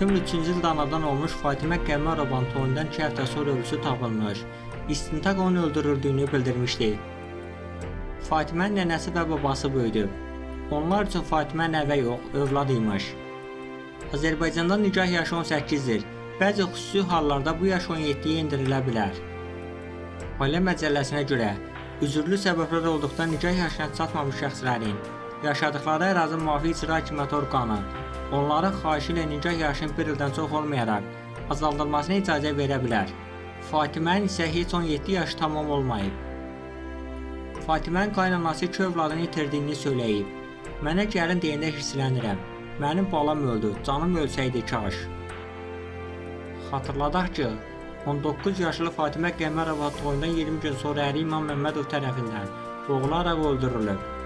2003-cü ildə anadan olmuş Fatimə Qəmərovanın toyundan 2 həftə sonra ölüsü tapılmış. İstintaq onun öldürüldüyünü bildirmişdi. Fatimənin nənəsi və babası böyüdüb. Onlar üçün Fatimə nəvə yox, övlad imiş. Azərbaycanda nikah yaşı 18-dir. Bəzi xüsusi hallarda bu yaş 17-yə endirilə bilər. Ailə məcəlləsinə görə üzürlü səbəblər olduqda nikah yaşına çatmamış şəxslərin yaşadıkları ərazi müvafiq icra hakimiyyəti orqanı onların xahişi ilə nikah yaşının bir ildən çox olmayaraq azaldılmasına icazə verə bilər. Fatimənin isə heç 17 yaşı tamam olmayıb. Fatimənin qaynanası iki övladını itirdiyini söyləyib. Mənə gəlin deyəndə hisslənirəm. Mənim balam öldü, canım ölsəydi kaş. Xatırladaq ki, 19 yaşlı Fatimə Qəmərova toyundan 20 gün sonra əri İmam Məmmədov tərəfindən boğularaq öldürülüb.